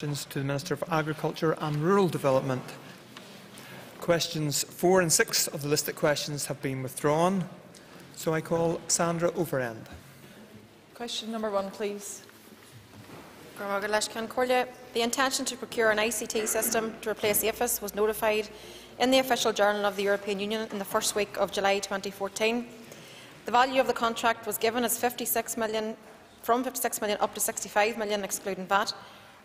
Questions to the Minister for Agriculture and Rural Development. Questions 4 and 6 of the listed questions have been withdrawn, so I call Sandra Overend. Question number one, please. The intention to procure an ICT system to replace APHIS was notified in the Official Journal of the European Union in the first week of July 2014. The value of the contract was given as 56 million, from 56 million up to 65 million, excluding VAT,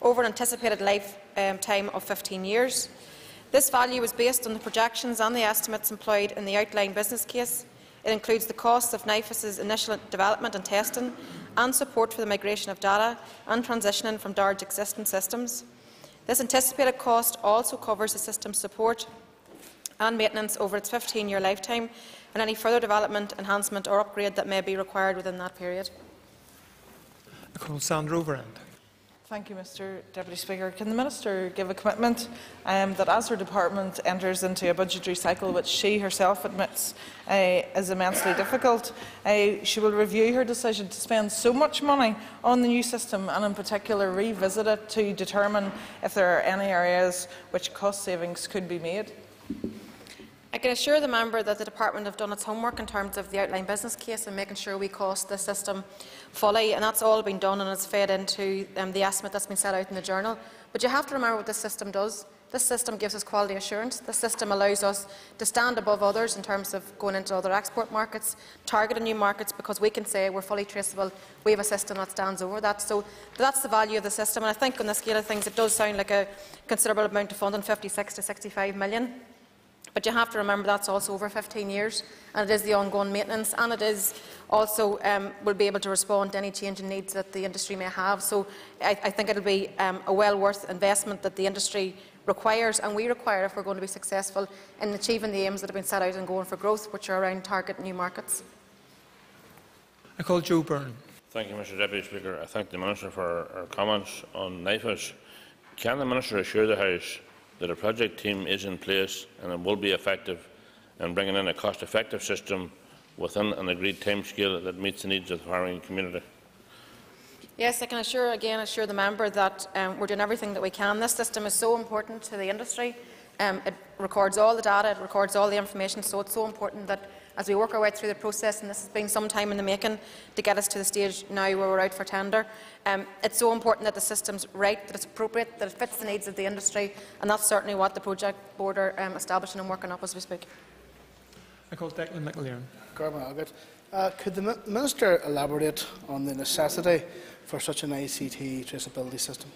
over an anticipated lifetime of 15 years. This value is based on the projections and the estimates employed in the outline business case. It includes the costs of NIFIS's initial development and testing and support for the migration of data and transitioning from DARD's existing systems. This anticipated cost also covers the system's support and maintenance over its 15-year lifetime and any further development, enhancement or upgrade that may be required within that period. Sandra Overend. Thank you, Mr Deputy Speaker. Can the Minister give a commitment um, that as her department enters into a budgetary cycle which she herself admits uh, is immensely difficult, uh, she will review her decision to spend so much money on the new system and in particular revisit it to determine if there are any areas which cost savings could be made? I can assure the member that the Department have done its homework in terms of the outline business case and making sure we cost the system fully, and that's all been done and it's fed into um, the estimate that's been set out in the journal. But you have to remember what this system does. This system gives us quality assurance. This system allows us to stand above others in terms of going into other export markets, targeting new markets, because we can say we're fully traceable. We have a system that stands over that. So that's the value of the system. And I think on the scale of things, it does sound like a considerable amount of funding, 56 to 65 million. But you have to remember that's also over 15 years, and it is the ongoing maintenance, and it is also um, will be able to respond to any change in needs that the industry may have. So I, I think it will be um, a well worth investment that the industry requires, and we require if we're going to be successful in achieving the aims that have been set out and going for growth, which are around target new markets. I call Joe Byrne. Thank you, Mr Deputy Speaker. I thank the Minister for her comments on NIFIS. Can the Minister assure the House that a project team is in place and it will be effective in bringing in a cost-effective system within an agreed timescale that meets the needs of the farming community. Yes, I can assure again assure the member that um, we're doing everything that we can. This system is so important to the industry. Um, it records all the data, it records all the information, so it's so important that as we work our way through the process, and this has been some time in the making to get us to the stage now where we're out for tender, um, it's so important that the system's right, that it's appropriate, that it fits the needs of the industry, and that's certainly what the project board are um, establishing and working up as we speak. I call Declan McAleeren. Uh, could the Minister elaborate on the necessity for such an ICT traceability system?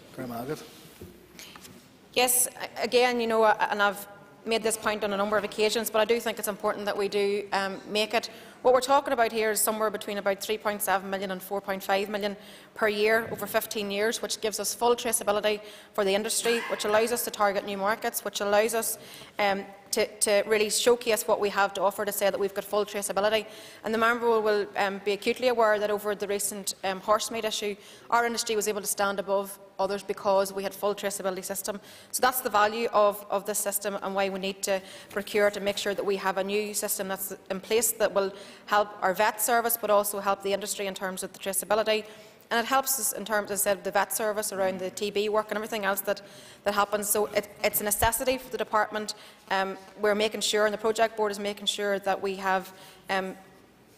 Yes, again, you know, and I've made this point on a number of occasions, but I do think it's important that we do um, make it. What we're talking about here is somewhere between about 3.7 million and 4.5 million per year over 15 years, which gives us full traceability for the industry, which allows us to target new markets, which allows us um, to, to, really showcase what we have to offer to say that we've got full traceability. And the member will, will um, be acutely aware that over the recent um, horse meat issue, our industry was able to stand above others because we had full traceability system. So that's the value of, of this system and why we need to procure to make sure that we have a new system that's in place that will help our vet service but also help the industry in terms of the traceability and it helps us in terms, of said, the vet service around the TB work and everything else that, that happens. So it, it's a necessity for the department. Um, we're making sure, and the project board is making sure that we have um,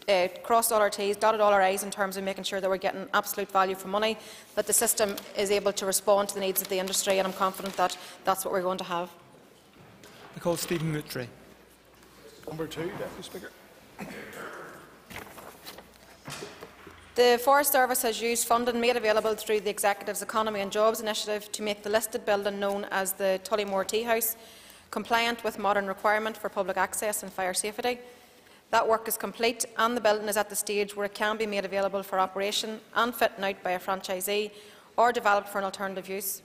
uh, crossed all our T's, dotted all our I's in terms of making sure that we're getting absolute value for money, that the system is able to respond to the needs of the industry, and I'm confident that that's what we're going to have. I call Stephen Moutray. Number two, Deputy Speaker. The Forest Service has used funding made available through the Executive's Economy and Jobs Initiative to make the listed building known as the Tollymore Tea House compliant with modern requirement for public access and fire safety. That work is complete and the building is at the stage where it can be made available for operation and fitting out by a franchisee or developed for an alternative use.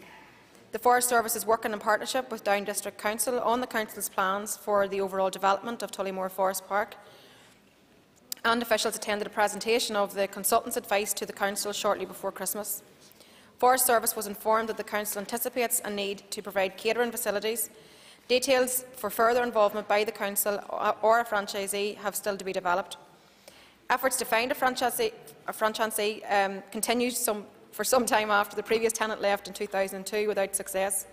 The Forest Service is working in partnership with Down District Council on the Council's plans for the overall development of Tollymore Forest Park and officials attended a presentation of the consultant's advice to the Council shortly before Christmas. Forest Service was informed that the Council anticipates a need to provide catering facilities. Details for further involvement by the Council or a franchisee have still to be developed. Efforts to find a franchisee, a franchisee um, continue some, for some time after the previous tenant left in 2002 without success.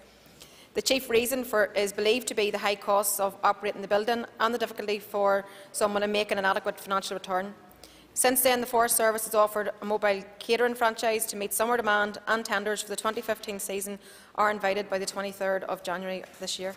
The chief reason for is believed to be the high costs of operating the building and the difficulty for someone in making an adequate financial return. Since then, the Forest Service has offered a mobile catering franchise to meet summer demand and tenders for the 2015 season are invited by the 23rd of January this year.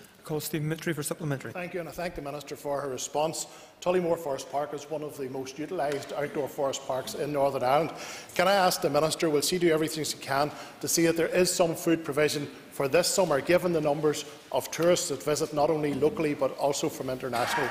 I call Stephen Moutray for supplementary. Thank you, and I thank the Minister for her response. Tollymore Forest Park is one of the most utilised outdoor forest parks in Northern Ireland. Can I ask the Minister, will she do everything she can to see that there is some food provision for this summer, given the numbers of tourists that visit not only locally but also from international?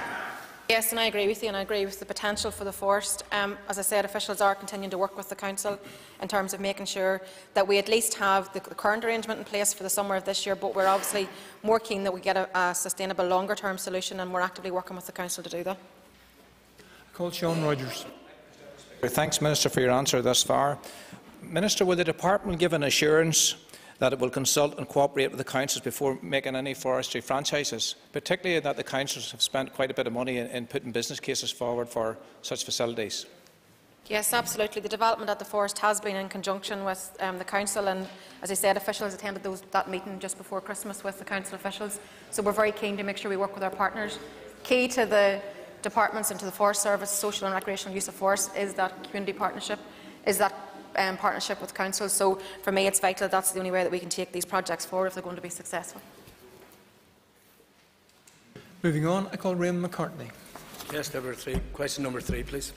Yes, and I agree with you, and I agree with the potential for the forest. Um, as I said, officials are continuing to work with the council in terms of making sure that we at least have the, the current arrangement in place for the summer of this year, but we're obviously more keen that we get a, a sustainable longer-term solution, and we're actively working with the council to do that. I call Sean Rogers. Thanks, Minister, for your answer thus far. Minister, will the Department give an assurance that it will consult and cooperate with the councils before making any forestry franchises, particularly that the councils have spent quite a bit of money in, in putting business cases forward for such facilities? Yes, absolutely. The development at the forest has been in conjunction with um, the council, and as I said, officials attended those, that meeting just before Christmas with the council officials. So we're very keen to make sure we work with our partners. Key to the departments and to the Forest Service, social and recreational use of forest, is that community partnership, is that um, partnership with council. So for me, it's vital. That's the only way that we can take these projects forward if they're going to be successful. Moving on, I call Raymond McCartney. Yes, number three. Question number three, please.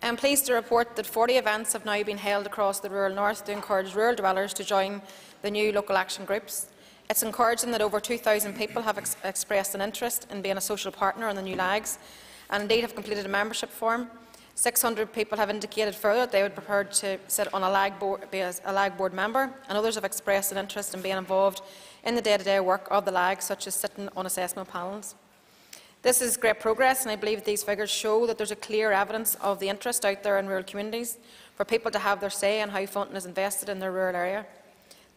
I'm pleased to report that 40 events have now been held across the rural north to encourage rural dwellers to join the new local action groups. It's encouraging that over 2,000 people have ex expressed an interest in being a social partner on the new LAGs and indeed have completed a membership form. 600 people have indicated further that they would prefer to sit on a lag board, be a lag board member, and others have expressed an interest in being involved in the day-to-day -day work of the lag, such as sitting on assessment panels. This is great progress, and I believe these figures show that there's a clear evidence of the interest out there in rural communities for people to have their say in how funding is invested in their rural area.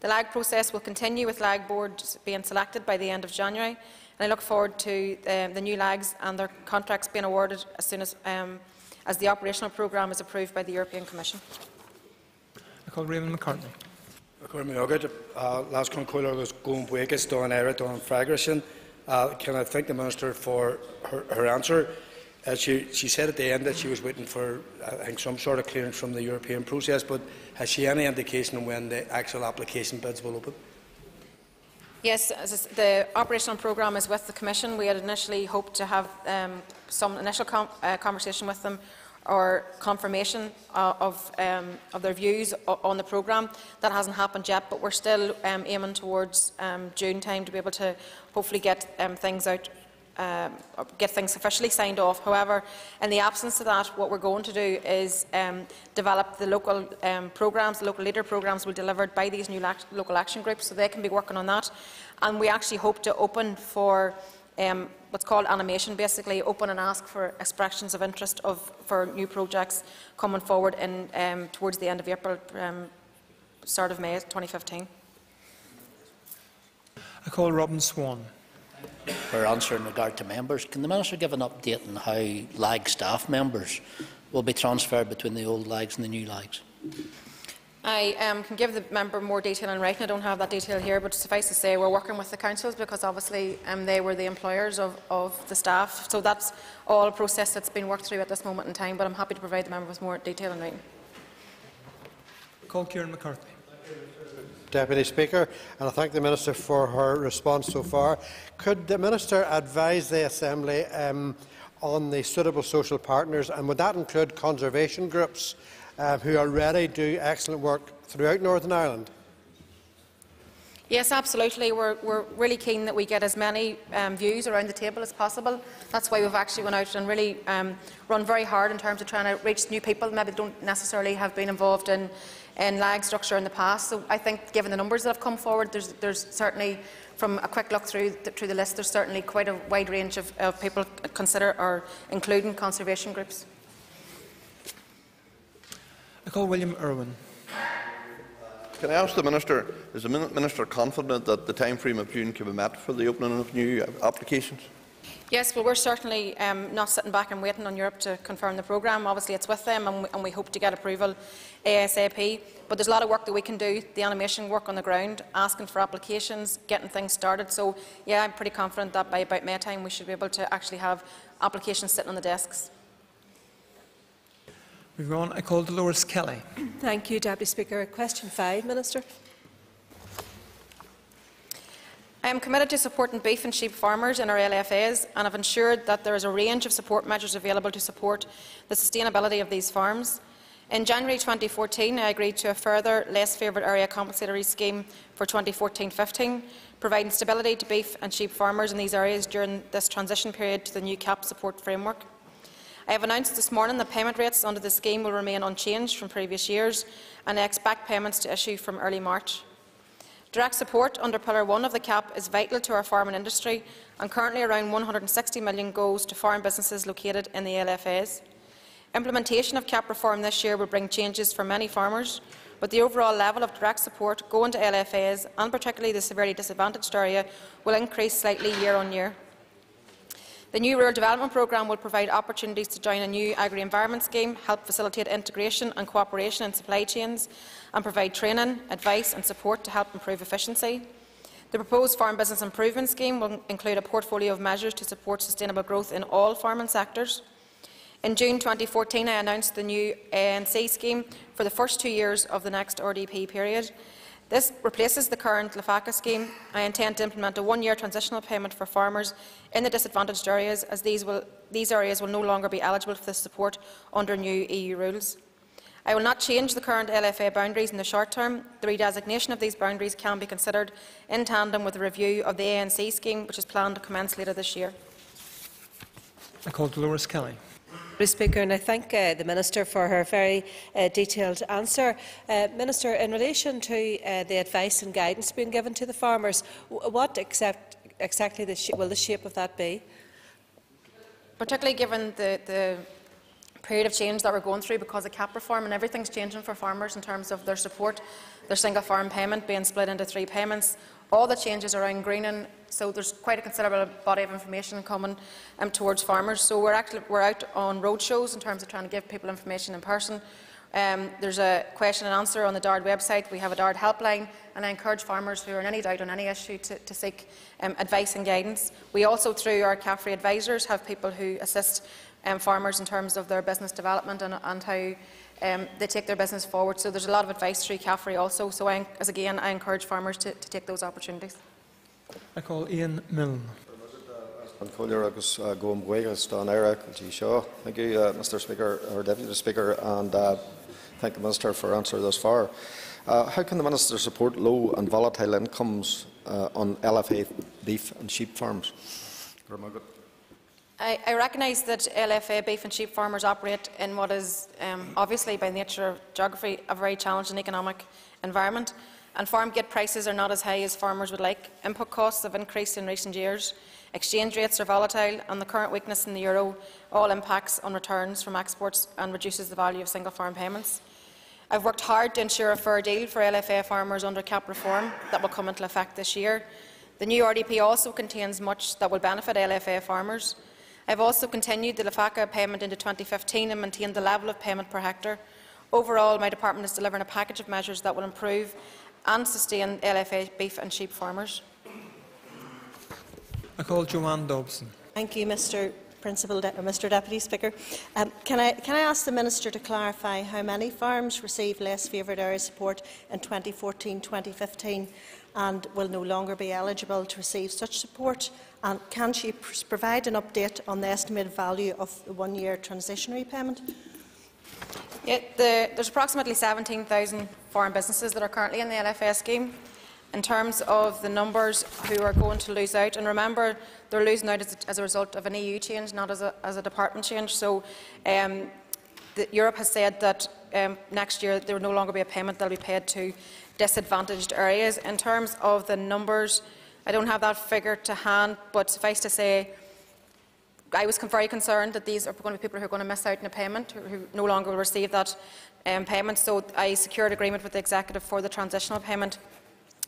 The LAG process will continue with LAG boards being selected by the end of January, and I look forward to um, the new LAGs and their contracts being awarded as soon as, um, as the operational programme is approved by the European Commission. I call Raymond McCartney. Last concoiler was going buegas don era don fragration. Can I thank the Minister for her, her answer? Uh, she, she said at the end that she was waiting for I think, some sort of clearance from the European process, but has she any indication on when the actual application bids will open? Yes, the operational programme is with the Commission. We had initially hoped to have um, some initial com uh, conversation with them or confirmation uh, of, um, of their views on the programme. That hasn't happened yet, but we're still um, aiming towards um, June time to be able to hopefully get um, things out um, get things officially signed off. However, in the absence of that, what we're going to do is um, develop the local programmes, the local leader programmes will be delivered by these new local action groups, so they can be working on that. And we actually hope to open for um, what's called animation, basically open and ask for expressions of interest of, for new projects coming forward in, um, towards the end of April, um, start of May 2015. I call Robin Swann. For answer in regard to members, can the Minister give an update on how LAG staff members will be transferred between the old LAGs and the new LAGs? I um, can give the member more detail in writing. I don't have that detail here, but suffice to say, we're working with the councils because obviously um, they were the employers of, of, the staff. So that's all a process that's been worked through at this moment in time, but I'm happy to provide the member with more detail in writing. Call Kieran McCarthy. Deputy Speaker, and I thank the Minister for her response so far. Could the Minister advise the Assembly um, on the suitable social partners, and would that include conservation groups uh, who already do excellent work throughout Northern Ireland? Yes, absolutely. We're, we're, really keen that we get as many um, views around the table as possible. That's why we've actually gone out and really um, run very hard in terms of trying to reach new people, maybe don't necessarily have been involved in in lag structure in the past. So I think, given the numbers that have come forward, there's, there's certainly, from a quick look through the, through the list, there's certainly quite a wide range of, of people consider or including conservation groups. I call William Irwin. Can I ask the Minister, is the Minister confident that the time frame of June can be met for the opening of new applications? Yes, well, we're certainly um, not sitting back and waiting on Europe to confirm the programme. Obviously, it's with them, and we, and we hope to get approval ASAP. But there's a lot of work that we can do, the animation work on the ground, asking for applications, getting things started. So, yeah, I'm pretty confident that by about May time we should be able to actually have applications sitting on the desks. Moving on, I call Dolores Kelly. Thank you, Deputy Speaker. Question 5, Minister. I am committed to supporting beef and sheep farmers in our LFAs and have ensured that there is a range of support measures available to support the sustainability of these farms. In January 2014, I agreed to a further less favoured area compensatory scheme for 2014-15, providing stability to beef and sheep farmers in these areas during this transition period to the new CAP support framework. I have announced this morning that payment rates under the scheme will remain unchanged from previous years, and I expect payments to issue from early March. Direct support under Pillar 1 of the CAP is vital to our farming industry, and currently around 160 million goes to farm businesses located in the LFAs. Implementation of CAP reform this year will bring changes for many farmers, but the overall level of direct support going to LFAs, and particularly the severely disadvantaged area, will increase slightly year on year. The new Rural Development Programme will provide opportunities to join a new agri-environment scheme, help facilitate integration and cooperation in supply chains, and provide training, advice and support to help improve efficiency. The proposed Farm Business Improvement Scheme will include a portfolio of measures to support sustainable growth in all farming sectors. In June 2014, I announced the new ANC scheme for the first two years of the next RDP period. This replaces the current LAFACA scheme. I intend to implement a one-year transitional payment for farmers in the disadvantaged areas, as these, will, these areas will no longer be eligible for this support under new EU rules. I will not change the current LFA boundaries in the short term. The redesignation of these boundaries can be considered in tandem with the review of the ANC scheme, which is planned to commence later this year. I call Dolores Kelly. Speaker, and I thank uh, the Minister for her very uh, detailed answer. Uh, Minister, in relation to uh, the advice and guidance being given to the farmers, what exact, exactly the will the shape of that be? Particularly given the, the period of change that we're going through because of CAP reform and everything's changing for farmers in terms of their support, their single farm payment being split into three payments, all the changes around greening, so there's quite a considerable body of information coming um, towards farmers. So we're, actually, we're out on roadshows in terms of trying to give people information in person. Um, there's a question and answer on the DARD website. We have a DARD helpline, and I encourage farmers who are in any doubt on any issue to, to seek um, advice and guidance. We also, through our CAFRE advisors, have people who assist um, farmers in terms of their business development and, and how um, they take their business forward. So there's a lot of advice through CAFRE also. So I, as again, I encourage farmers to, to take those opportunities. I call Ian Milne. Thank you, uh, Mr. Speaker or Deputy Speaker, and uh, thank the Minister for answering thus far. Uh, how can the Minister support low and volatile incomes uh, on LFA beef and sheep farms? I, I recognise that LFA beef and sheep farmers operate in what is um, obviously, by nature of geography, a very challenging economic environment, and farm gate prices are not as high as farmers would like. Input costs have increased in recent years, exchange rates are volatile, and the current weakness in the euro all impacts on returns from exports and reduces the value of single farm payments. I've worked hard to ensure a fair deal for LFA farmers under CAP reform that will come into effect this year. The new RDP also contains much that will benefit LFA farmers. I have also continued the LAFACA payment into 2015 and maintained the level of payment per hectare. Overall, my department is delivering a package of measures that will improve and sustain LFA beef and sheep farmers. I call Joanne Dobson. Thank you, Mr. Principal, De Mr. Deputy Speaker. Um, can, I, can I ask the Minister to clarify how many farms received less favoured area support in 2014-2015 and will no longer be eligible to receive such support? And can she provide an update on the estimated value of the one-year transitionary payment? Yeah, the, there's approximately 17,000 foreign businesses that are currently in the LFA scheme. In terms of the numbers who are going to lose out, and remember, they're losing out as a, as a result of an EU change, not as a, as a department change. So um, the, Europe has said that um, next year there will no longer be a payment that will be paid to disadvantaged areas. In terms of the numbers, I don't have that figure to hand, but suffice to say, I was very concerned that these are going to be people who are going to miss out on a payment, who, no longer will receive that um, payment. So I secured agreement with the executive for the transitional payment.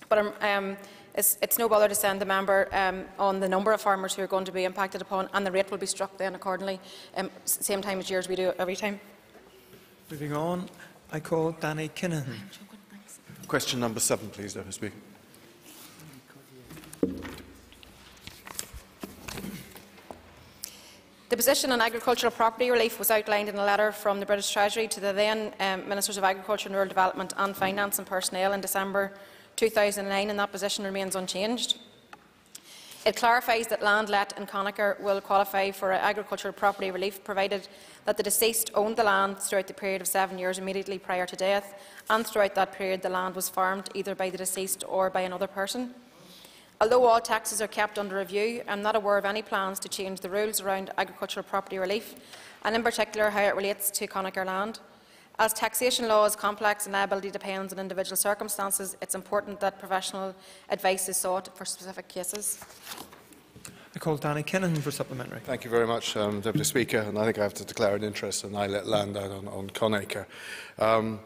But um, um It's, it's no bother to send the member um, on the number of farmers who are going to be impacted upon, and the rate will be struck then accordingly, um, same time as years we do every time. Moving on, I call Danny Kinahan. Question number seven, please, Deputy Speaker. The position on agricultural property relief was outlined in a letter from the British Treasury to the then um, Ministers of Agriculture and Rural Development and Finance and Personnel in December 2009, and that position remains unchanged. It clarifies that land let in Conacre will qualify for agricultural property relief, provided that the deceased owned the land throughout the period of seven years immediately prior to death, and throughout that period the land was farmed either by the deceased or by another person. Although all taxes are kept under review, I am not aware of any plans to change the rules around agricultural property relief, and in particular how it relates to Conacre land. As taxation law is complex and liability depends on individual circumstances, it is important that professional advice is sought for specific cases. I call Danny Kinahan for supplementary. Thank you very much, um, Deputy Speaker. And I think I have to declare an interest and I let land out on, on Conacre. Um,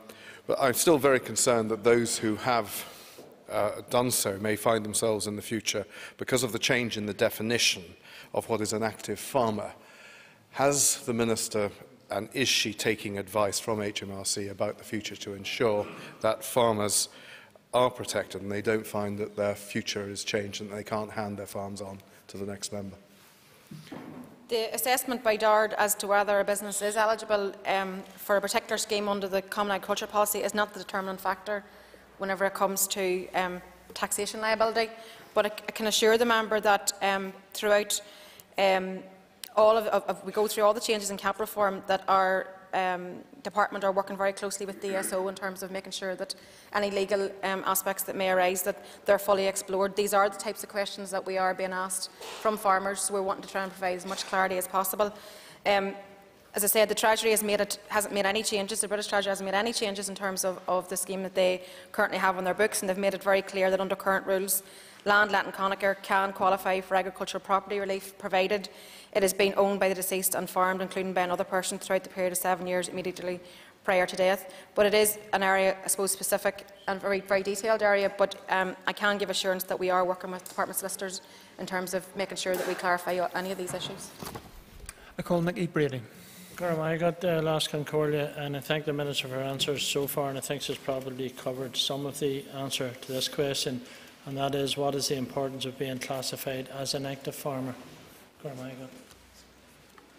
but I'm still very concerned that those who have uh, done so may find themselves in the future, because of the change in the definition of what is an active farmer, has the Minister and is she taking advice from HMRC about the future to ensure that farmers are protected and they don't find that their future is changed and they can't hand their farms on to the next member? The assessment by DARD as to whether a business is eligible um, for a particular scheme under the Common Agriculture Policy is not the determinant factor whenever it comes to um, taxation liability. But I, I, can assure the member that um, throughout um, all of, of, of, we go through all the changes in cap reform that our um, department are working very closely with DSO in terms of making sure that any legal um, aspects that may arise that they're fully explored. These are the types of questions that we are being asked from farmers, so we're wanting to try and provide as much clarity as possible. Um, as I said, the Treasury has made it, hasn't made any changes, the British Treasury hasn't made any changes in terms of, of the scheme that they currently have on their books, and they've made it very clear that under current rules, land let in Conacre can qualify for agricultural property relief, provided it has been owned by the deceased and farmed, including by another person, throughout the period of seven years immediately prior to death. But it is an area, I suppose, specific and very, very detailed area. But um, I can give assurance that we are working with department solicitors in terms of making sure that we clarify any of these issues. I call Nicky Brady. Graham, I got uh, last Concordia, and I thank the Minister for her answers so far, and I think she's probably covered some of the answer to this question, and that is, what is the importance of being classified as an active farmer? Got.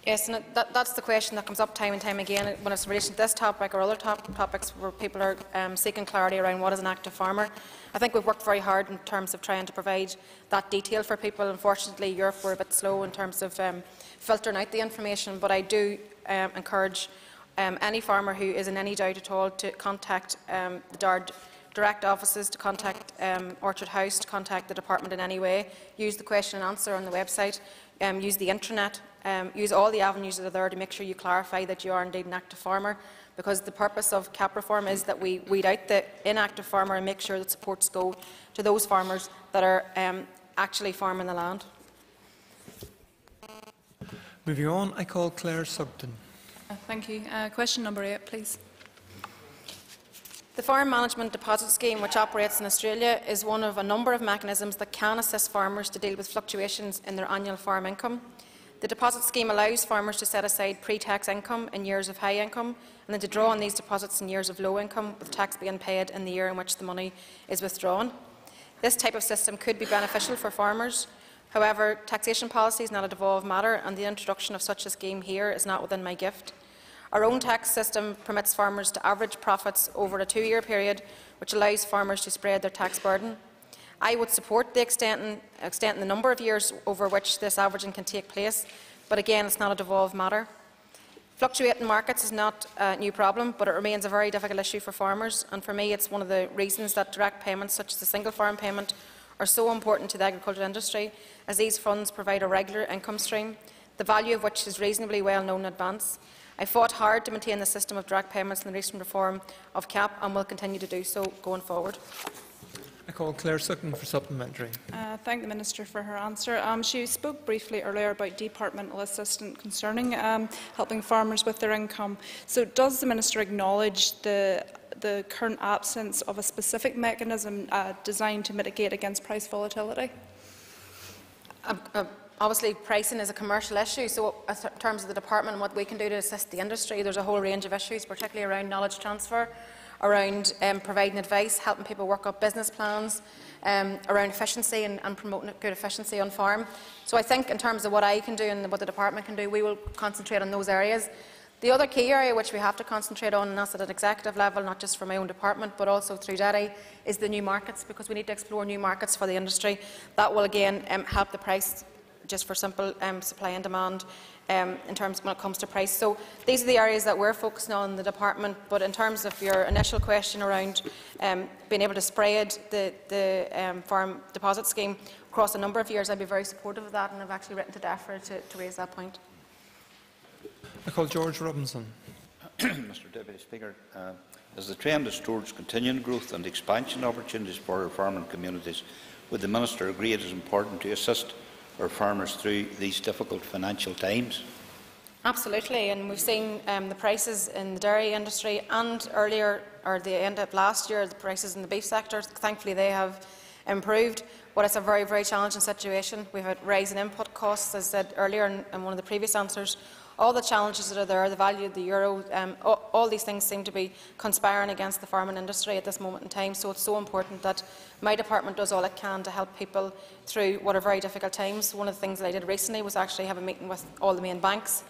Yes, and that, that's the question that comes up time and time again when it's in relation to this topic or other top topics where people are um, seeking clarity around what is an active farmer. I think we've worked very hard in terms of trying to provide that detail for people. Unfortunately, Europe were a bit slow in terms of um, filtering out the information, but I do um, encourage um, any farmer who is in any doubt at all to contact um, the DARD direct offices, to contact um, Orchard House, to contact the department in any way. Use the question and answer on the website, um, use the intranet, um, use all the avenues that are there to make sure you clarify that you are indeed an active farmer because the purpose of cap reform is that we weed out the inactive farmer and make sure that supports go to those farmers that are um, actually farming the land. Moving on, I call Claire Sugden. Uh, thank you. Uh, question number eight, please. The Farm Management Deposit Scheme, which operates in Australia, is one of a number of mechanisms that can assist farmers to deal with fluctuations in their annual farm income. The deposit scheme allows farmers to set aside pre-tax income in years of high income and then to draw on these deposits in years of low income, with tax being paid in the year in which the money is withdrawn. This type of system could be beneficial for farmers. However, taxation policy is not a devolved matter, and the introduction of such a scheme here is not within my gift. Our own tax system permits farmers to average profits over a two-year period, which allows farmers to spread their tax burden. I would support the extent in, extent in the number of years over which this averaging can take place, but again, it's not a devolved matter. Fluctuating markets is not a new problem, but it remains a very difficult issue for farmers, and for me it's one of the reasons that direct payments such as the single farm payment are so important to the agricultural industry, as these funds provide a regular income stream, the value of which is reasonably well known in advance. I fought hard to maintain the system of direct payments in the recent reform of CAP and will continue to do so going forward. I call Claire Sugden for supplementary. Uh, thank the Minister for her answer. Um, she spoke briefly earlier about departmental assistance concerning um, helping farmers with their income. So does the Minister acknowledge the the current absence of a specific mechanism uh, designed to mitigate against price volatility? Um, uh, obviously, pricing is a commercial issue, so in terms of the department and what we can do to assist the industry, there's a whole range of issues, particularly around knowledge transfer, around um, providing advice, helping people work up business plans, um, around efficiency and, and, promoting good efficiency on farm. So I think in terms of what I can do and what the department can do, we will concentrate on those areas. The other key area which we have to concentrate on, and that's at an executive level, not just for my own department, but also through DETI, is the new markets, because we need to explore new markets for the industry. That will again um, help the price just for simple um, supply and demand um, in terms when it comes to price. So these are the areas that we're focusing on in the department. But in terms of your initial question around um, being able to spread the, the um, farm deposit scheme across a number of years, I'd be very supportive of that, and I've actually written to DEFRA to, to raise that point. I call George Robinson. Mr Deputy Speaker, uh, as the trend is towards continued growth and expansion opportunities for our farming communities, would the Minister agree it is important to assist our farmers through these difficult financial times? Absolutely, and we've seen um, the prices in the dairy industry and earlier, or the end of last year, the prices in the beef sector. Thankfully, they have improved, but it's a very, very challenging situation. We've had rising input costs, as I said earlier in, in one of the previous answers, all the challenges that are there, the value of the euro, um, all, these things seem to be conspiring against the farming industry at this moment in time. So it's so important that my department does all it can to help people through what are very difficult times. One of the things that I did recently was actually have a meeting with all the main banks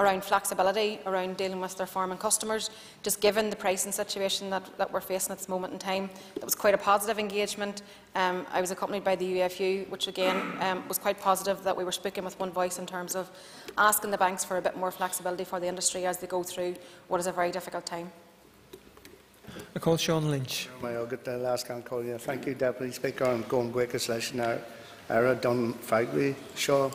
around flexibility, around dealing with their farming customers, just given the pricing situation that, that we're facing at this moment in time. It was quite a positive engagement. Um, I was accompanied by the UFU, which again um, was quite positive that we were speaking with one voice in terms of asking the banks for a bit more flexibility for the industry as they go through what is a very difficult time. I call Sean Lynch. I'll get the last can call you. Thank you, Deputy Speaker. I'm going quick as Era Dun Fagby Shaw.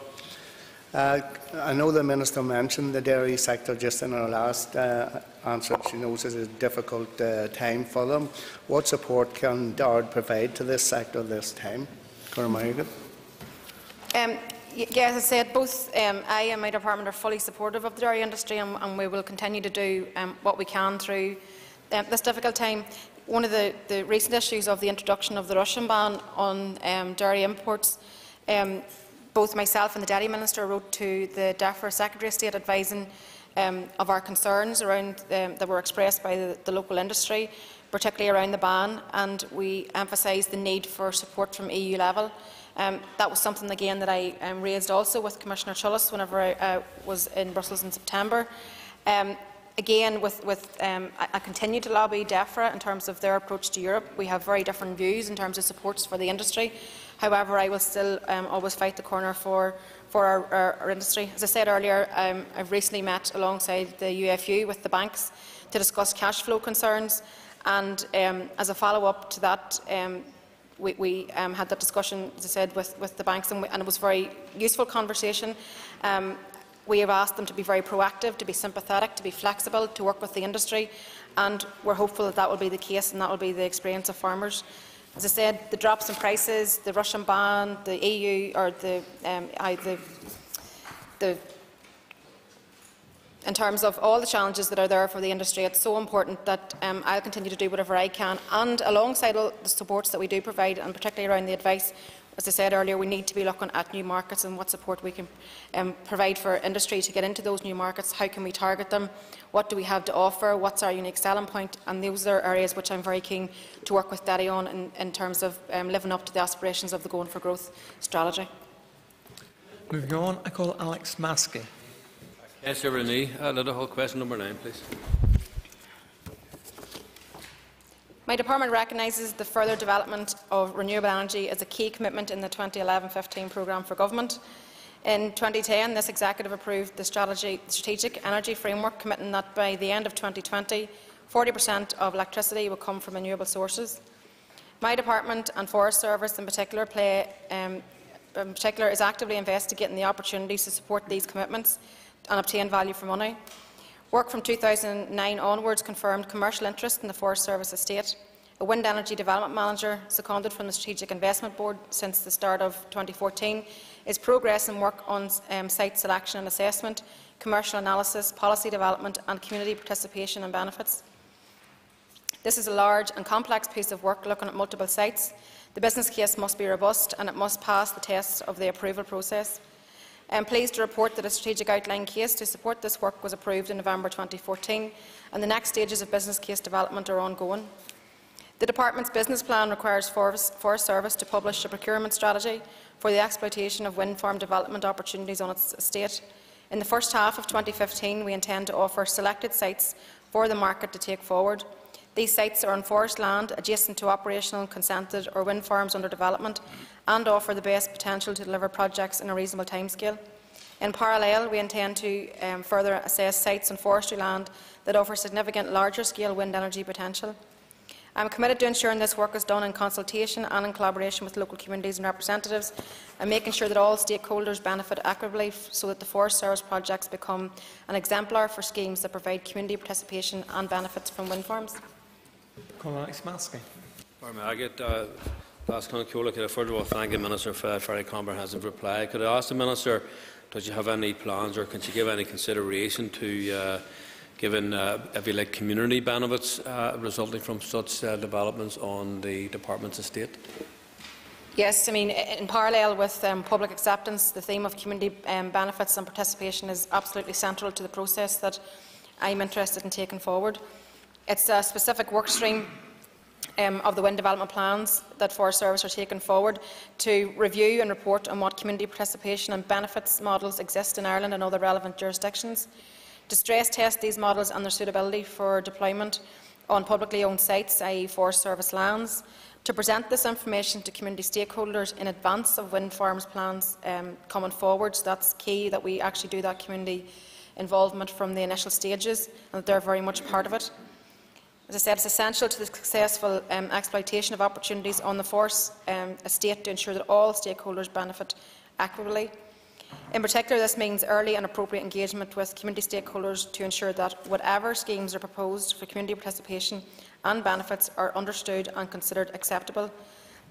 Uh, I know the Minister mentioned the dairy sector just in her last uh, answer. She knows it's a difficult uh, time for them. What support can DARD provide to this sector this time? Um, yeah, as I said, both um, I and my department are fully supportive of the dairy industry and, and we will continue to do um, what we can through um, this difficult time. One of the, the, recent issues of the introduction of the Russian ban on um, dairy imports um, both myself and the Dairy Minister wrote to the DEFRA Secretary of State advising um, of our concerns around, um, that were expressed by the, the, local industry, particularly around the ban, and we emphasised the need for support from EU level. Um, that was something again that I um, raised also with Commissioner Cioloș whenever I uh, was in Brussels in September. Um, again, with, with um, I, I, continue to lobby DEFRA in terms of their approach to Europe. We have very different views in terms of supports for the industry. However, I will still um, always fight the corner for, for our, our, our, industry. As I said earlier, um, I've recently met alongside the UFU with the banks to discuss cash flow concerns. And um, as a follow-up to that, um, we, we um, had that discussion, as I said, with, with the banks, and, we, and, it was a very useful conversation. Um, we have asked them to be very proactive, to be sympathetic, to be flexible, to work with the industry, and we're hopeful that that will be the case and that will be the experience of farmers. As I said, the drops in prices, the Russian ban, the EU or the, um, I, the, the in terms of all the challenges that are there for the industry, it's so important that um, I'll continue to do whatever I can. And alongside all the supports that we do provide, and particularly around the advice, as I said earlier, we need to be looking at new markets and what support we can um, provide for industry to get into those new markets. How can we target them? What do we have to offer? What's our unique selling point? And those are areas which I'm very keen to work with DETI on in, in terms of um, living up to the aspirations of the Going for Growth strategy. Moving on, I call Alex Maskey. Yes, Sir Renee. Uh, Hall, question number nine, please. My department recognises the further development of renewable energy as a key commitment in the 2011-15 programme for government. In 2010, this executive approved the strategy, strategic energy framework, committing that by the end of 2020, 40% of electricity will come from renewable sources. My department and Forest Service in particular, play, um, in particular is actively investigating the opportunities to support these commitments and obtain value for money. Work from 2009 onwards confirmed commercial interest in the Forest Service estate. A wind energy development manager, seconded from the Strategic Investment Board since the start of 2014, is progressing work on um, site selection and assessment, commercial analysis, policy development and community participation and benefits. This is a large and complex piece of work looking at multiple sites. The business case must be robust and it must pass the test of the approval process. I am pleased to report that a strategic outline case to support this work was approved in November 2014 and the next stages of business case development are ongoing. The Department's business plan requires Forest, Service to publish a procurement strategy for the exploitation of wind farm development opportunities on its estate. In the first half of 2015, we intend to offer selected sites for the market to take forward. These sites are on forest land adjacent to operational, consented or wind farms under development and offer the best potential to deliver projects in a reasonable timescale. In parallel, we intend to um, further assess sites on forestry land that offer significant larger-scale wind energy potential. I am committed to ensuring this work is done in consultation and in collaboration with local communities and representatives and making sure that all stakeholders benefit equitably so that the Forest Service projects become an exemplar for schemes that provide community participation and benefits from wind farms. Colin Maskey. Could I first of all thank the Minister for that very comprehensive reply. Could I ask the Minister, does she have any plans or can she give any consideration to uh, given, uh, if you like, community benefits uh, resulting from such uh, developments on the department's estate? Yes, I mean, in parallel with um, public acceptance, the theme of community um, benefits and participation is absolutely central to the process that I'm interested in taking forward. It's a specific work stream um, of the wind development plans that Forest Service are taking forward to review and report on what community participation and benefits models exist in Ireland and other relevant jurisdictions to stress test these models and their suitability for deployment on publicly owned sites, i.e. Forest Service lands, to present this information to community stakeholders in advance of wind farms plans um, coming forward. So that's key that we actually do that community involvement from the initial stages and that they're very much part of it. As I said, it's essential to the successful um, exploitation of opportunities on the forest um, estate to ensure that all stakeholders benefit equitably. In particular, this means early and appropriate engagement with community stakeholders to ensure that whatever schemes are proposed for community participation and benefits are understood and considered acceptable.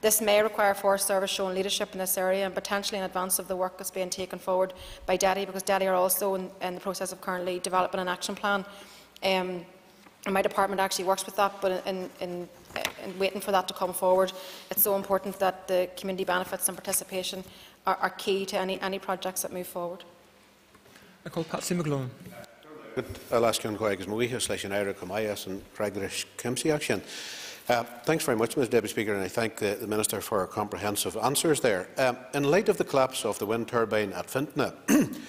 This may require Forest Service showing leadership in this area and potentially in advance of the work that's being taken forward by DETI, because DETI are also in, in, the process of currently developing an action plan. Um, and my department actually works with that, but in, in, in, waiting for that to come forward, it's so important that the community benefits and participation are, are key to any, any projects that move forward. I call Patsy McGlone. Alaskan Quagas Moiha slash Ira Kamayas and Cragrish Kemsi action. Uh, thanks very much, Mr Deputy Speaker, and I thank the, the Minister for her comprehensive answers there. Um, in light of the collapse of the wind turbine at Fintona,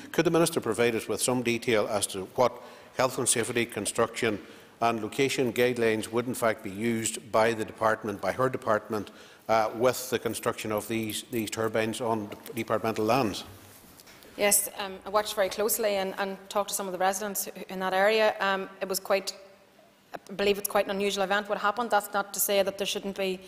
could the Minister provide us with some detail as to what health and safety, construction and location guidelines would in fact be used by the department, by her department, uh, with the construction of these, these turbines on departmental lands? Yes, um, I watched very closely and, and, talked to some of the residents in that area. Um, it was quite, I believe it's quite an unusual event what happened. That's not to say that there shouldn't be,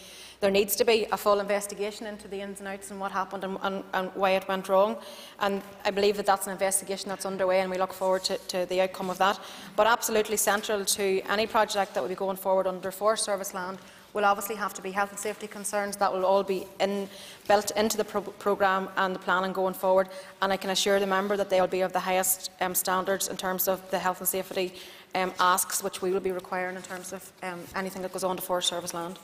there needs to be a full investigation into the ins and outs and what happened and, and, and why it went wrong. And I believe that that's an investigation that's underway and we look forward to, to the outcome of that. But absolutely central to any project that will be going forward under Forest Service land will obviously have to be health and safety concerns. That will all be in, built into the pro programme and the planning going forward. And I can assure the member that they will be of the highest um, standards in terms of the health and safety um, asks, which we will be requiring in terms of um, anything that goes on to Forest Service land.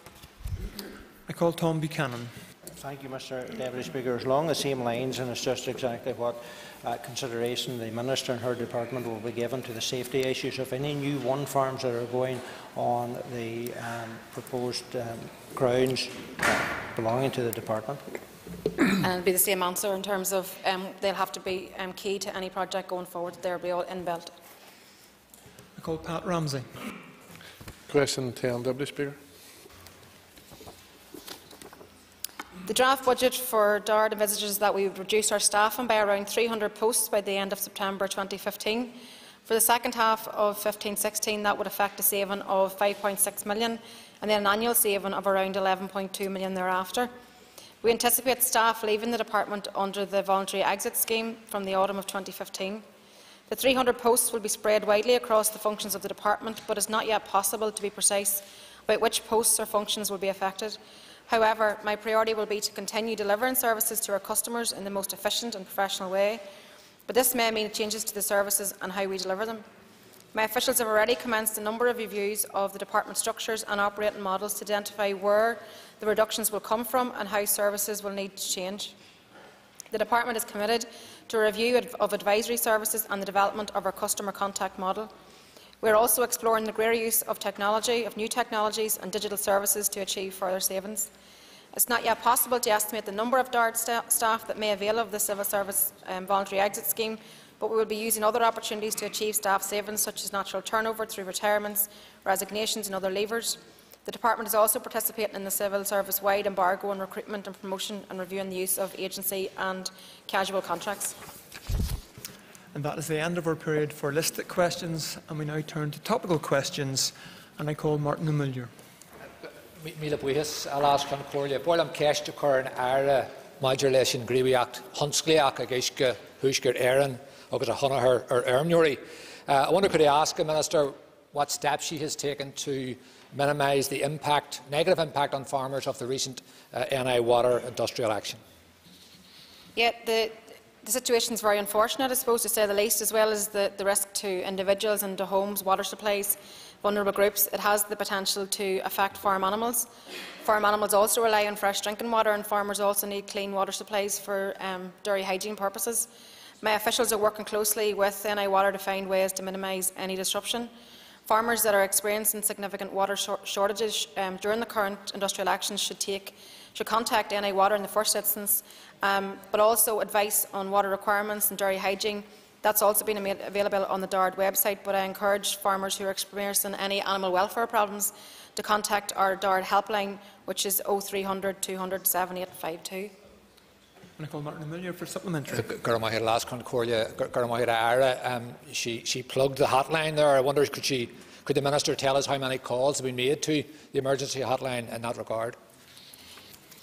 I call Tom Buchanan. Thank you, Mr Deputy Speaker. It's along the same lines and it's just exactly what uh, consideration the Minister and her department will be given to the safety issues of any new wind farms that are going on the um, proposed um, grounds uh, belonging to the department. and it'll be the same answer in terms of um, they'll have to be um, key to any project going forward. They'll be all inbuilt. I call Pat Ramsey. Question 10, Deputy Speaker. The draft budget for DARD envisages that we would reduce our staffing by around 300 posts by the end of September 2015. For the second half of 15-16, that would affect a saving of 5.6 million and then an annual saving of around 11.2 million thereafter. We anticipate staff leaving the department under the voluntary exit scheme from the autumn of 2015. The 300 posts will be spread widely across the functions of the department, but it is not yet possible to be precise about which posts or functions will be affected. However, my priority will be to continue delivering services to our customers in the most efficient and professional way, but this may mean changes to the services and how we deliver them. My officials have already commenced a number of reviews of the department structures and operating models to identify where the reductions will come from and how services will need to change. The department is committed to a review of advisory services and the development of our customer contact model. We are also exploring the greater use of technology, of new technologies and digital services to achieve further savings. It's not yet possible to estimate the number of DARD sta staff that may avail of the Civil Service um, Voluntary Exit Scheme, but we will be using other opportunities to achieve staff savings, such as natural turnover through retirements, resignations and other levers. The Department is also participating in the Civil Service-wide embargo on recruitment and promotion and reviewing the use of agency and casual contracts. And that is the end of our period for listed questions, and we now turn to topical questions, and I call Máirtín Ó Muilleoir. Míle buchas a lás chun choirle, Bhil am ceiste chur an aire maidir leis sin gríomhaíocht honscléach a ggéisce thuisgur éan agus a honathair ar airmúirí. Uh, I wonder could I ask the Minister what steps she has taken to minimise the impact, negative impact on farmers of the recent uh, NI water industrial action? Yeah, the, the situation is very unfortunate, I suppose, to say the least, as well as the, the risk to individuals and to homes, water supplies, vulnerable groups. It has the potential to affect farm animals. Farm animals also rely on fresh drinking water, and farmers also need clean water supplies for um, dairy hygiene purposes. My officials are working closely with NI Water to find ways to minimise any disruption. Farmers that are experiencing significant water shortages um, during the current industrial actions should, take, should contact NI Water in the first instance, um, but also advice on water requirements and dairy hygiene. That's also been available on the DARD website, but I encourage farmers who are experiencing any animal welfare problems to contact our DARD helpline, which is 0300 200 7852. Nicole Máirtín Ó Muilleoir for supplementary. Gurmahir last Gurmahir Ara, um, she she plugged the hotline there. I wonder could she could the minister tell us how many calls have been made to the emergency hotline in that regard?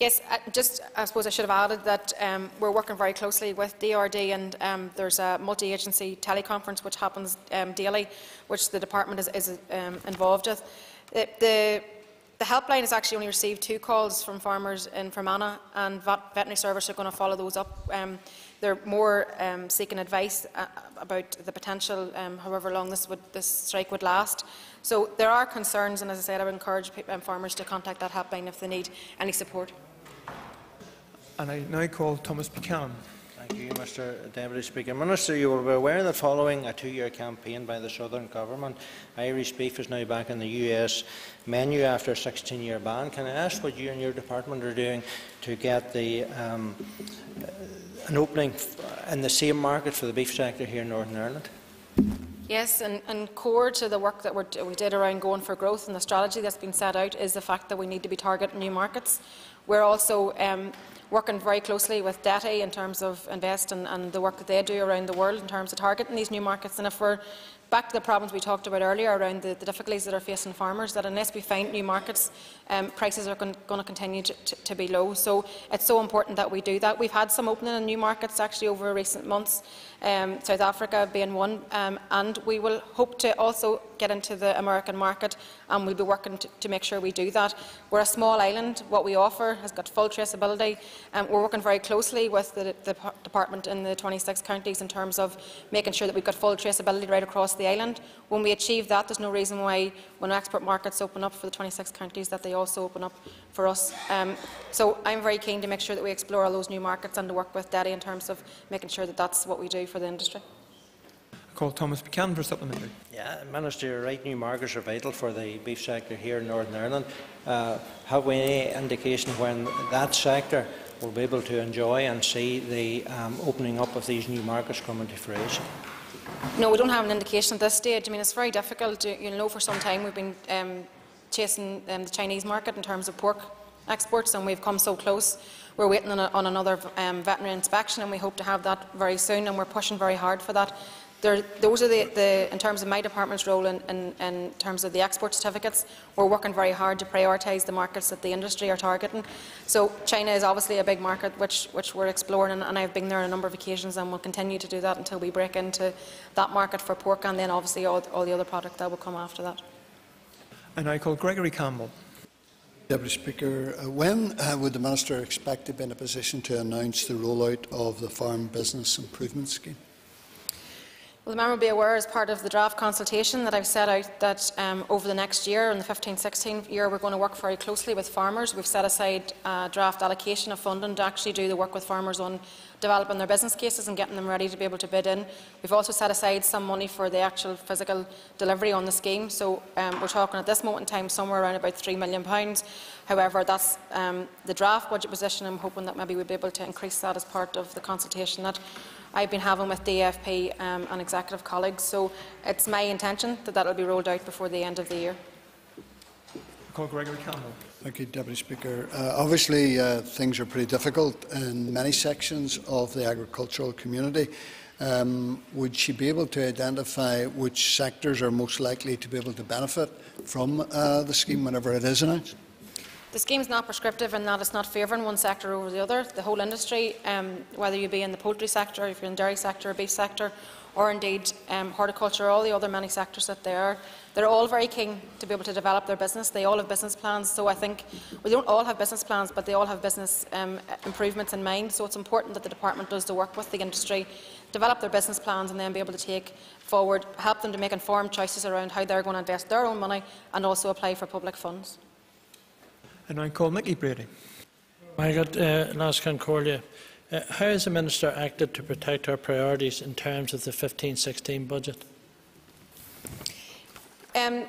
Yes, uh, just I suppose I should have added that um, we're working very closely with DRD and um, there's a multi-agency teleconference which happens um, daily, which the department is, is um, involved with. The, the the helpline has actually only received two calls from farmers in Fermanagh, and veterinary service are going to follow those up. Um, they're more um, seeking advice uh, about the potential, um, however long this, would, this, strike would last. So there are concerns, and as I said, I would encourage um, farmers to contact that helpline if they need any support. And I now call Thomas Buchanan. Thank you, Mr Deputy Speaker. Minister, you will be aware that following a two-year campaign by the Southern Government, Irish beef is now back in the US menu after a 16-year ban. Can I ask what you and your department are doing to get the, um, an opening in the same market for the beef sector here in Northern Ireland? Yes, and, and, core to the work that we did around going for growth and the strategy that's been set out is the fact that we need to be targeting new markets. We're also um, working very closely with DETI in terms of Invest and, and, the work that they do around the world in terms of targeting these new markets. And if we're back to the problems we talked about earlier around the, the difficulties that are facing farmers, that unless we find new markets, um, prices are going, to continue to, be low. So it's so important that we do that. We've had some opening in new markets actually over recent months, um, South Africa being one, um, and we will hope to also get into the American market and we'll be working to, to, make sure we do that. We're a small island. What we offer has got full traceability. Um, we're working very closely with the, the, department in the 26 counties in terms of making sure that we've got full traceability right across the island. When we achieve that, there's no reason why when export markets open up for the 26 counties that they also open up for us. Um, so I'm very keen to make sure that we explore all those new markets and to work with DETI in terms of making sure that that's what we do for the industry. I call Thomas Buchanan for supplementary. Yeah, Minister, you're right. New markets are vital for the beef sector here in Northern Ireland. Uh, have we any indication when that sector will be able to enjoy and see the um, opening up of these new markets coming to fruition? No, we don't have an indication at this stage. I mean, it's very difficult. You know, for some time we've been um, chasing um, the Chinese market in terms of pork exports, and we've come so close. We're waiting on, a, on another um, veterinary inspection, and we hope to have that very soon, and we're pushing very hard for that. There, those are the, the, in terms of my department's role in, in, in, terms of the export certificates, we're working very hard to prioritise the markets that the industry are targeting. So China is obviously a big market which, which we're exploring and, and I've been there on a number of occasions and we'll continue to do that until we break into that market for pork and then obviously all, all the other products that will come after that. And I call Gregory Campbell. Deputy Speaker, uh, when uh, would the Minister expect to be in a position to announce the rollout of the Farm Business Improvement Scheme? Well, the member will be aware, as part of the draft consultation, that I've set out that um, over the next year, in the 15-16 year, we're going to work very closely with farmers. We've set aside a draft allocation of funding to actually do the work with farmers on developing their business cases and getting them ready to be able to bid in. We've also set aside some money for the actual physical delivery on the scheme. So um, we're talking at this moment in time somewhere around about £3 million. However, that's um, the draft budget position. I'm hoping that maybe we'll be able to increase that as part of the consultation that I've been having with DFP um, and executive colleagues. So it's my intention that that will be rolled out before the end of the year. call Gregory Campbell. Thank you, Deputy Speaker. Uh, obviously, uh, things are pretty difficult in many sections of the agricultural community. Um, would she be able to identify which sectors are most likely to be able to benefit from uh, the scheme whenever it is announced? The scheme is not prescriptive in that it's not favouring one sector over the other. The whole industry, um, whether you be in the poultry sector, if you're in the dairy sector, or beef sector, or indeed um, horticulture, all the other many sectors that there are, they're all very keen to be able to develop their business. They all have business plans. So I think we don't all have business plans, but they all have business um, improvements in mind. So it's important that the department does the work with the industry, develop their business plans, and then be able to take forward, help them to make informed choices around how they're going to invest their own money, and also apply for public funds. And I call Mickey Brady. I got uh, last Concordia. Uh, how has the Minister acted to protect our priorities in terms of the 15-16 budget? Um,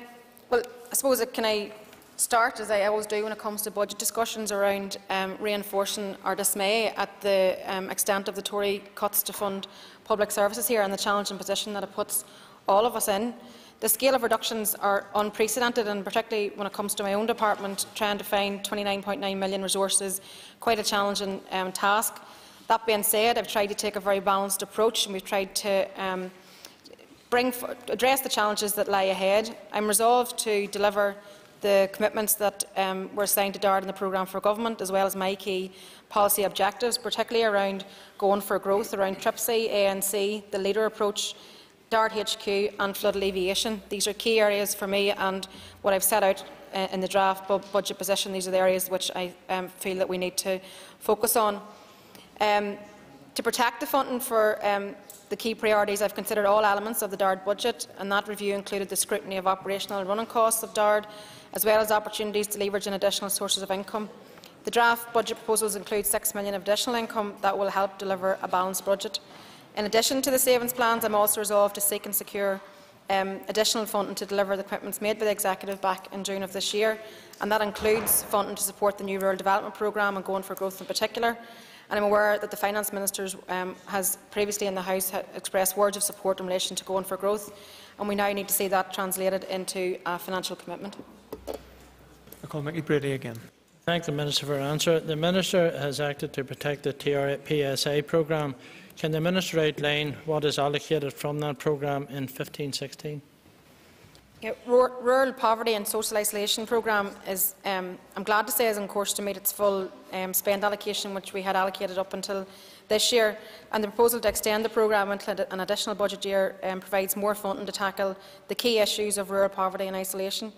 well, I suppose it, can I start, as I always do when it comes to budget discussions, around um, reinforcing our dismay at the um, extent of the Tory cuts to fund public services here and the challenging position that it puts all of us in. The scale of reductions are unprecedented, and particularly when it comes to my own department, trying to find 29.9 million resources, quite a challenging um, task. That being said, I've tried to take a very balanced approach, and we've tried to um, bring, address the challenges that lie ahead. I'm resolved to deliver the commitments that um, were assigned to DARD in the programme for government, as well as my key policy objectives, particularly around going for growth, around TRPSI, ANC, the leader approach, DARD HQ and flood alleviation. These are key areas for me and what I've set out uh, in the draft bu budget position. These are the areas which I um, feel that we need to focus on. Um, to protect the funding for um, the key priorities, I've considered all elements of the DARD budget, and that review included the scrutiny of operational and running costs of DARD, as well as opportunities to leverage in additional sources of income. The draft budget proposals include £6 million of additional income that will help deliver a balanced budget. In addition to the savings plans, I'm also resolved to seek and secure um, additional funding to deliver the commitments made by the Executive back in June of this year, and that includes funding to support the new Rural Development Programme and Going for Growth in particular. And I'm aware that the Finance Minister um, has previously in the House expressed words of support in relation to Going for Growth, and we now need to see that translated into a financial commitment. I call Mickey Brady again. Thank the Minister for her answer. The Minister has acted to protect the TRPSI programme can the Minister outline what is allocated from that programme in 15-16? Yeah, rural poverty and social isolation programme is, um, I'm glad to say, is on course to meet its full um, spend allocation, which we had allocated up until this year. And the proposal to extend the programme into an additional budget year um, provides more funding to tackle the key issues of rural poverty and isolation.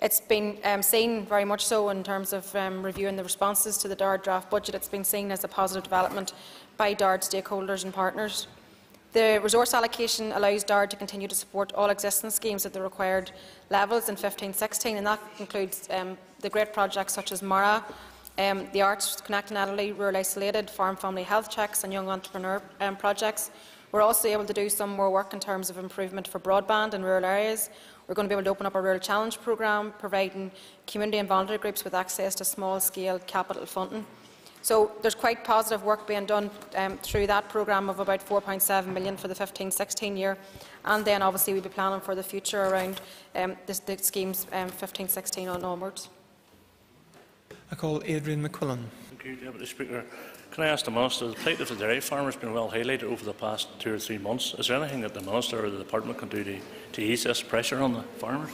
It's been um, seen very much so in terms of um, reviewing the responses to the draft budget. It's been seen as a positive development by DARD stakeholders and partners. The resource allocation allows DARD to continue to support all existing schemes at the required levels in 15-16, and that includes um, the great projects such as MARA, um, the Arts Connecting Elderly, Rural Isolated, Farm Family Health Checks and Young Entrepreneur um, projects. We're also able to do some more work in terms of improvement for broadband in rural areas. We're going to be able to open up a Rural Challenge programme, providing community and voluntary groups with access to small-scale capital funding. So there's quite positive work being done um, through that programme of about 4.7 million for the 15-16 year, and then obviously we'll be planning for the future around um, this, the schemes 15-16 um, on onwards. I call Adrian McQuillan. Thank you, Deputy Speaker. Can I ask the Minister, the plight of the dairy farmers has been well highlighted over the past two or three months. Is there anything that the Minister or the Department can do to, to ease this pressure on the farmers?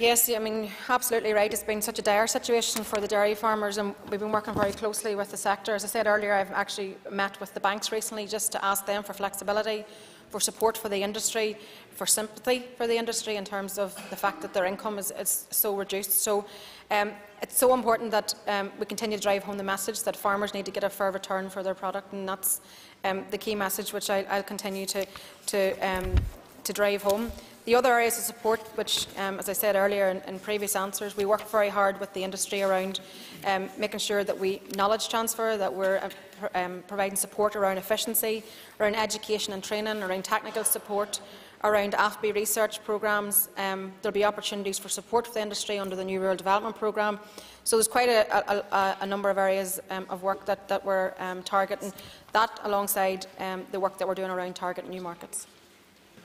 Yes, I mean, absolutely right. It's been such a dire situation for the dairy farmers, and we've been working very closely with the sector. As I said earlier, I've actually met with the banks recently just to ask them for flexibility for support for the industry, for sympathy for the industry in terms of the fact that their income is, is so reduced. So um, it's so important that um, we continue to drive home the message that farmers need to get a fair return for their product, and that's um, the key message which I, will continue to, to, um, to drive home. The other areas of support, which, um, as I said earlier in, in, previous answers, we work very hard with the industry around um, making sure that we knowledge transfer, that we're uh, pr um, providing support around efficiency, around education and training, around technical support, around AFBI research programmes. Um, there will be opportunities for support for the industry under the New Rural Development Programme. So there's quite a, a, a number of areas um, of work that, that we're um, targeting, that alongside the work that we're doing around targeting new markets.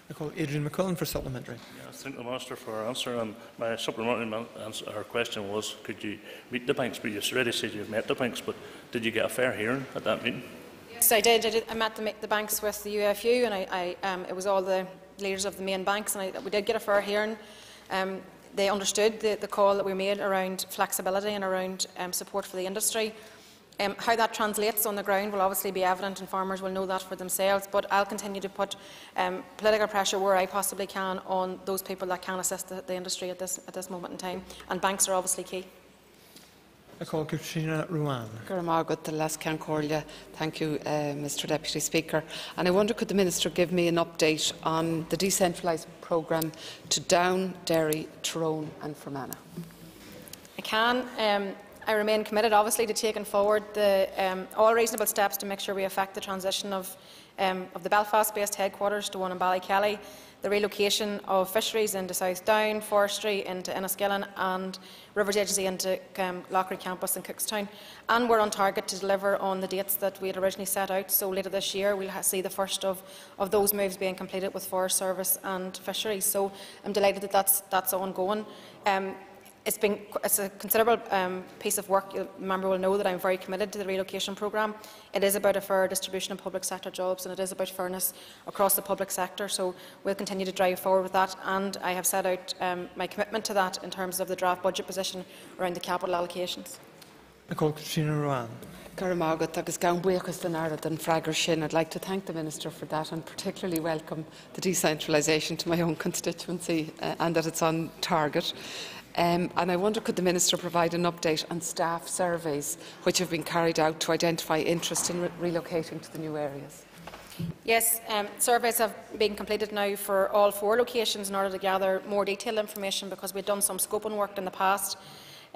I call Adrian McQuillan for supplementary. Yeah, thank the Minister for her answer. And my supplementary answer, her question was, could you meet the banks? But you've already said you've met the banks, but did you get a fair hearing at that meeting? Yes, I did. I, did. I met the, the, banks with the UFU, and I, I, um, it was all the leaders of the main banks, and I, we did get a fair hearing. Um, they understood the, the, call that we made around flexibility and around um, support for the industry. Um, how that translates on the ground will obviously be evident and farmers will know that for themselves, but I'll continue to put um, political pressure where I possibly can on those people that can assist the, the industry at this, at this moment in time, and banks are obviously key. I call Caitríona Ruane. Thank you, uh, Mr Deputy Speaker. And I wonder, could the Minister give me an update on the decentralised programme to Down, Derry, Tyrone and Fermanagh? I can. Um, I remain committed, obviously, to taking forward the, um, all reasonable steps to make sure we effect the transition of, um, of the Belfast-based headquarters to one in Ballykelly the relocation of fisheries into South Down, forestry into Enniskillen and Rivers Agency into um, Loughry campus in Cookstown. And we're on target to deliver on the dates that we had originally set out. So later this year we'll see the first of, of those moves being completed with Forest Service and Fisheries. So I'm delighted that that's, that's ongoing. Um, it's been it's a considerable um, piece of work. The member will know that I'm very committed to the relocation programme. It is about a fair distribution of public sector jobs and it is about fairness across the public sector. So we'll continue to drive forward with that and I have set out um, my commitment to that in terms of the draft budget position around the capital allocations. I call Caitríona Ruane. agus gan buchas den airad an freigar sin. I'd like to thank the Minister for that and particularly welcome the decentralisation to my own constituency uh, and that it's on target. Um, and I wonder could the Minister provide an update on staff surveys which have been carried out to identify interest in re relocating to the new areas? Yes, um, surveys have been completed now for all four locations in order to gather more detailed information because we've done some scoping work in the past.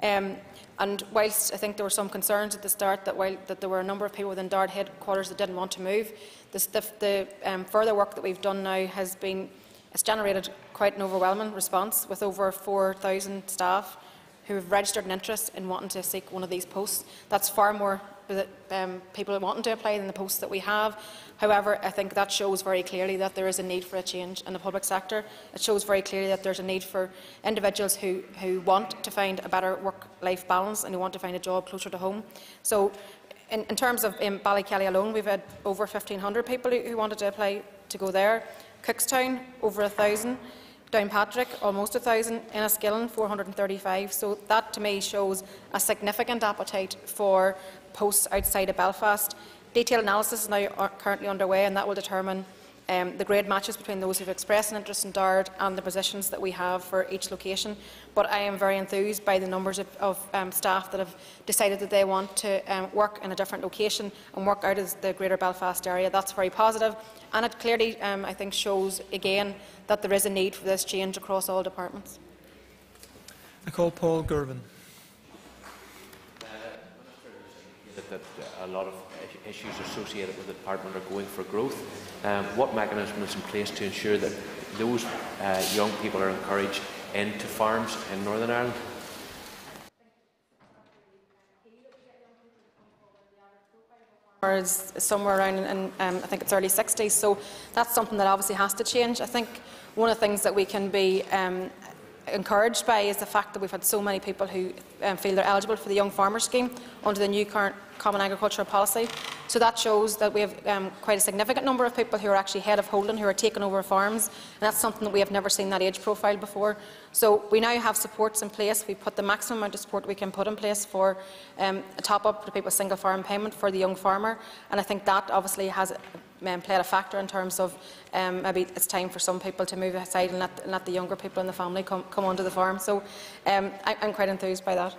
Um, and whilst I think there were some concerns at the start that, while, that there were a number of people within DARD headquarters that didn't want to move, the, the, um, further work that we've done now has been it's generated quite an overwhelming response with over 4,000 staff who have registered an interest in wanting to seek one of these posts. That's far more um, people wanting to apply than the posts that we have. However, I think that shows very clearly that there is a need for a change in the public sector. It shows very clearly that there's a need for individuals who, who want to find a better work-life balance and who want to find a job closer to home. So in, in terms of in Ballykelly alone, we've had over 1,500 people who, who wanted to apply to go there. Cookstown, over 1,000. Downpatrick, almost 1,000. Enniskillen, 435. So that, to me, shows a significant appetite for posts outside of Belfast. Detailed analysis is now uh, currently underway, and that will determine um, the grade matches between those who have expressed an interest in Dard and the positions that we have for each location. But I am very enthused by the numbers of, of um, staff that have decided that they want to um, work in a different location and work out of the Greater Belfast area. That's very positive, and it clearly, um, I think, shows again that there is a need for this change across all departments. I call Paul Girvan. Uh, that a lot of issues associated with the department are going for growth. Um, what mechanism is in place to ensure that those uh, young people are encouraged into farms in Northern Ireland? somewhere around in, um, I think it's early 60s. So that's something that obviously has to change. I think one of the things that we can be um, encouraged by is the fact that we've had so many people who um, feel they're eligible for the Young Farmer Scheme under the new current Common Agricultural Policy. So that shows that we have um, quite a significant number of people who are actually head of holding, who are taking over farms, and that's something that we have never seen that age profile before. So we now have supports in place. We've put the maximum amount of support we can put in place for um, a top-up to people's single farm payment for the young farmer, and I think that obviously has um, played a factor in terms of um, maybe it's time for some people to move aside and let, let the younger people in the family come, come onto the farm. So um, I, I'm quite enthused by that.